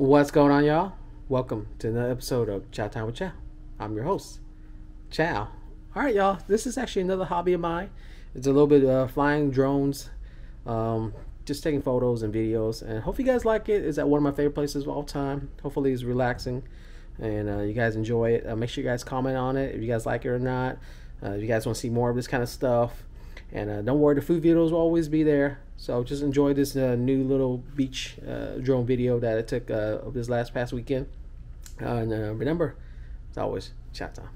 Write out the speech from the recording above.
What's going on, y'all? Welcome to another episode of Chow Time with Chau. I'm your host, Chau. All right, y'all. This is actually another hobby of mine. It's a little bit uh, flying drones, um, just taking photos and videos, and hope you guys like it. It's at one of my favorite places of all time. Hopefully, it's relaxing, and uh, you guys enjoy it. Uh, make sure you guys comment on it if you guys like it or not. Uh, if you guys want to see more of this kind of stuff, and uh, don't worry, the food videos will always be there. So just enjoy this uh, new little beach uh, drone video that I took uh, this last past weekend. Uh, and uh, remember, it's always Chau time.